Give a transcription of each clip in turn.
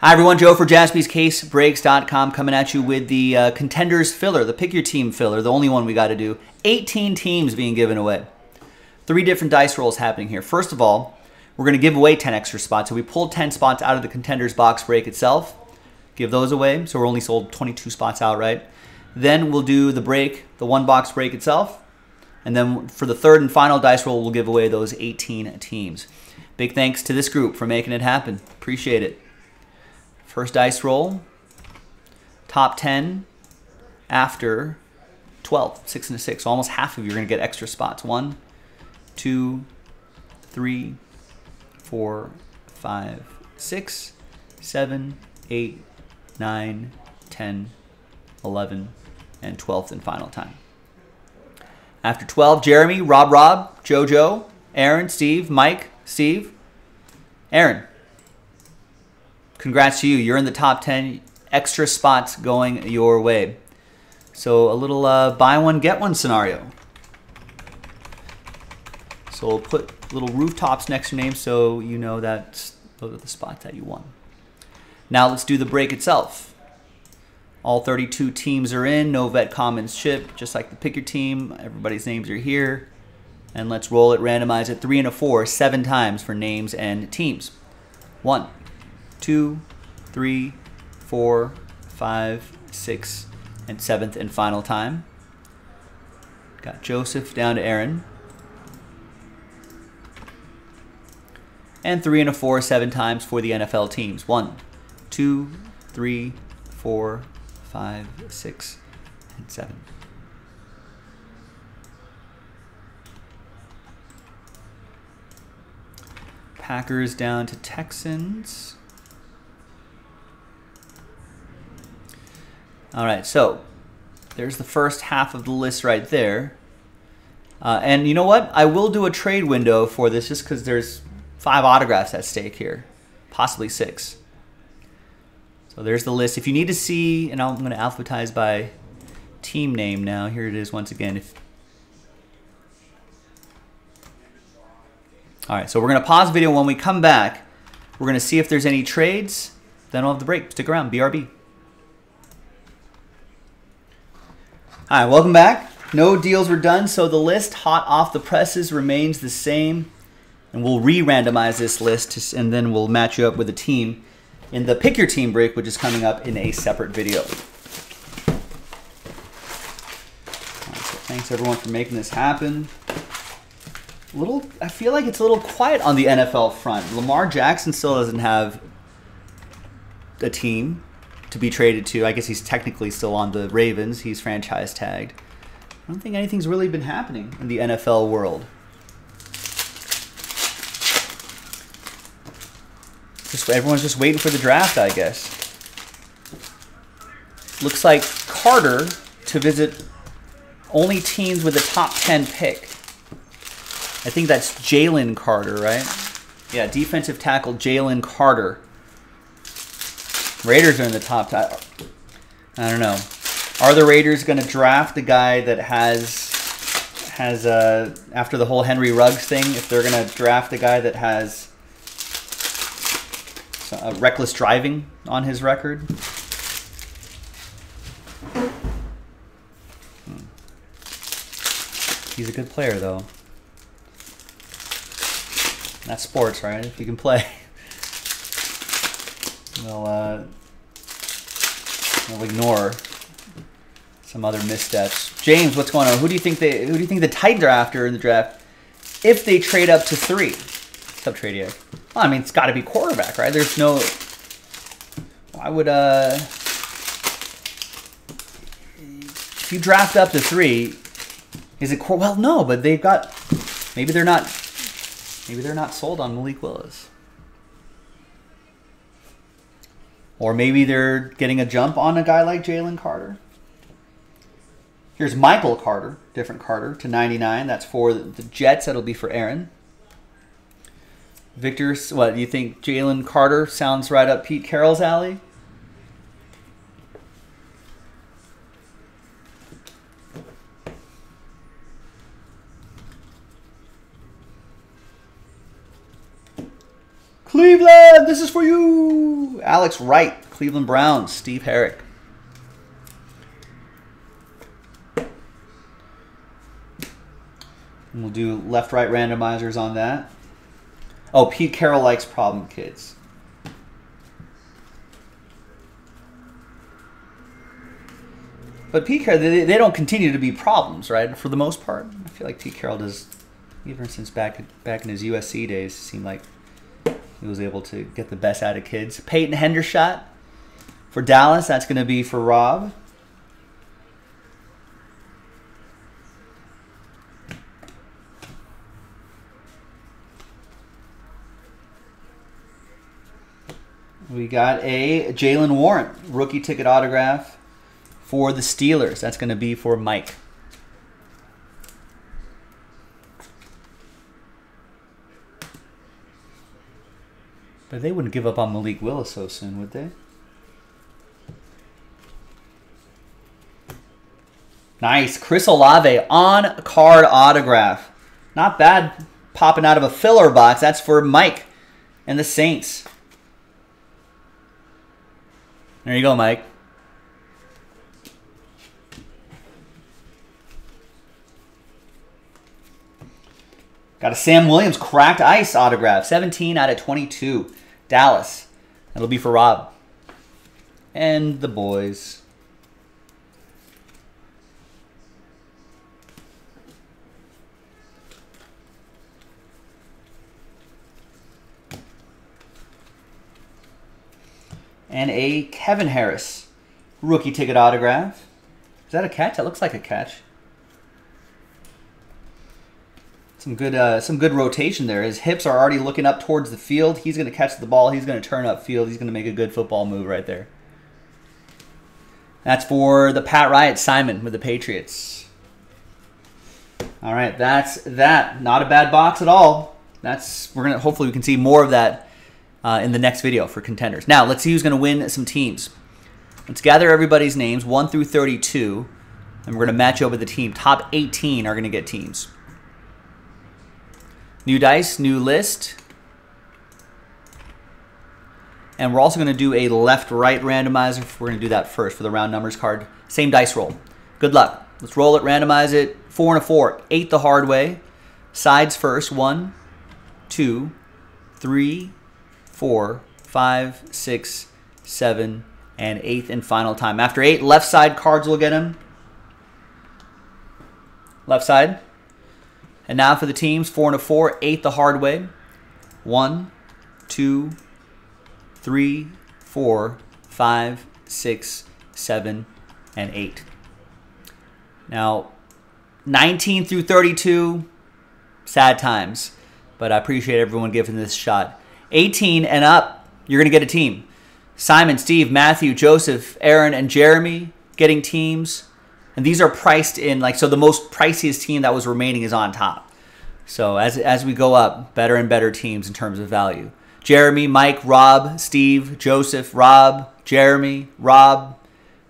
Hi, everyone. Joe for jaspyscasebreaks.com coming at you with the uh, contenders filler, the pick your team filler, the only one we got to do. 18 teams being given away. Three different dice rolls happening here. First of all, we're going to give away 10 extra spots. So we pulled 10 spots out of the contenders box break itself, give those away. So we're only sold 22 spots outright. Then we'll do the break, the one box break itself. And then for the third and final dice roll, we'll give away those 18 teams. Big thanks to this group for making it happen. Appreciate it. First dice roll, top 10 after 12, 6 and a 6. So almost half of you are going to get extra spots. 1, 2, 3, 4, 5, 6, 7, 8, 9, 10, 11, and 12th and final time. After 12, Jeremy, Rob Rob, JoJo, Aaron, Steve, Mike, Steve, Aaron, congrats to you. You're in the top 10. Extra spots going your way. So a little uh, buy one, get one scenario. So we'll put little rooftops next to your name so you know that those are the spots that you won. Now let's do the break itself. All 32 teams are in, no vet commons chip, just like the pick your team. Everybody's names are here. And let's roll it, randomize it, three and a four, seven times for names and teams. One, two, three, four, five, six, and seventh and final time. Got Joseph down to Aaron. And three and a four, seven times for the NFL teams. One, two, three, four, five, six, and seven. Packers down to Texans. All right, so there's the first half of the list right there. Uh, and you know what? I will do a trade window for this just because there's five autographs at stake here, possibly six. So there's the list. If you need to see, and I'm going to alphabetize by team name now. Here it is once again. If All right, so we're going to pause the video. When we come back, we're going to see if there's any trades. Then we'll have the break. Stick around. BRB. Hi, welcome back. No deals were done, so the list hot off the presses remains the same. And we'll re-randomize this list, and then we'll match you up with a team in the Pick Your Team break, which is coming up in a separate video. Right, so thanks everyone for making this happen. A little, I feel like it's a little quiet on the NFL front. Lamar Jackson still doesn't have a team to be traded to. I guess he's technically still on the Ravens. He's franchise tagged. I don't think anything's really been happening in the NFL world. Just everyone's just waiting for the draft, I guess. Looks like Carter to visit only teams with a top 10 pick. I think that's Jalen Carter, right? Yeah, defensive tackle Jalen Carter. Raiders are in the top. I don't know. Are the Raiders going to draft the guy that has has uh, after the whole Henry Ruggs thing? If they're going to draft a guy that has uh, reckless driving on his record? Hmm. He's a good player, though. That's sports, right? If you can play. They'll, uh, they'll ignore some other missteps. James, what's going on? Who do you think they? Who do you think the Titans are after in the draft? If they trade up to three, sub trade Well, I mean, it's got to be quarterback, right? There's no. Why would uh? If you draft up to three, is it well? No, but they've got. Maybe they're not. Maybe they're not sold on Malik Willis. Or maybe they're getting a jump on a guy like Jalen Carter. Here's Michael Carter, different Carter, to 99. That's for the Jets. That'll be for Aaron. Victor, what, do you think Jalen Carter sounds right up Pete Carroll's alley? Cleveland, this is for you. Alex Wright, Cleveland Browns, Steve Herrick. And we'll do left-right randomizers on that. Oh, Pete Carroll likes problem kids. But Pete Carroll, they, don't continue to be problems, right? For the most part, I feel like Pete Carroll does, even since back back in his USC days, it seemed like he was able to get the best out of kids. Peyton Hendershot for Dallas. That's going to be for Rob. We got a Jaylen Warren rookie ticket autograph for the Steelers. That's going to be for Mike. But they wouldn't give up on Malik Willis so soon, would they? Nice. Chris Olave on card autograph. Not bad popping out of a filler box. That's for Mike and the Saints. There you go, Mike. Got a Sam Williams cracked ice autograph. 17 out of 22. Dallas. That'll be for Rob. And the boys. And a Kevin Harris rookie ticket autograph. Is that a catch? That looks like a catch. Some good, uh, some good rotation there. His hips are already looking up towards the field. He's going to catch the ball. He's going to turn up field. He's going to make a good football move right there. That's for the Pat Riot Simon with the Patriots. All right, that's that. Not a bad box at all. That's we're gonna. Hopefully, we can see more of that uh, in the next video for contenders. Now, let's see who's going to win some teams. Let's gather everybody's names, 1 through 32, and we're going to match over the team. Top 18 are going to get teams. New dice, new list. And we're also going to do a left-right randomizer. We're going to do that first for the round numbers card. Same dice roll. Good luck. Let's roll it, randomize it. Four and a four. Eight the hard way. Sides first. One, two, three, four, five, six, seven, and eighth and final time. After eight, left side cards will get him. Left side. And now for the teams, four and a four, eight the hard way. One, two, three, four, five, six, seven, and eight. Now, 19 through 32, sad times, but I appreciate everyone giving this shot. 18 and up, you're going to get a team. Simon, Steve, Matthew, Joseph, Aaron, and Jeremy getting teams. And these are priced in like so the most priciest team that was remaining is on top. So as as we go up, better and better teams in terms of value. Jeremy, Mike, Rob, Steve, Joseph, Rob, Jeremy, Rob,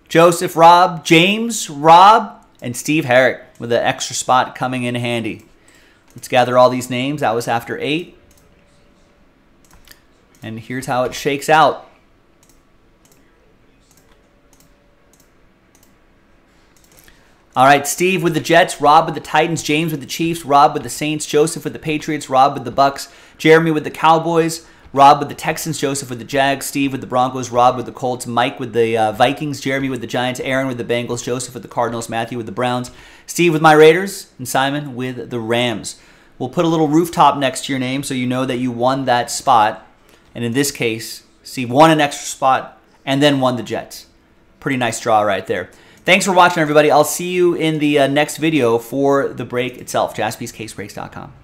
Joseph, Rob, James, Rob, and Steve Herrick with an extra spot coming in handy. Let's gather all these names. That was after eight. And here's how it shakes out. All right, Steve with the Jets, Rob with the Titans, James with the Chiefs, Rob with the Saints, Joseph with the Patriots, Rob with the Bucs, Jeremy with the Cowboys, Rob with the Texans, Joseph with the Jags, Steve with the Broncos, Rob with the Colts, Mike with the uh, Vikings, Jeremy with the Giants, Aaron with the Bengals, Joseph with the Cardinals, Matthew with the Browns, Steve with my Raiders, and Simon with the Rams. We'll put a little rooftop next to your name so you know that you won that spot. And in this case, Steve won an extra spot and then won the Jets. Pretty nice draw right there. Thanks for watching, everybody. I'll see you in the uh, next video for the break itself, jaspyscasebreaks.com.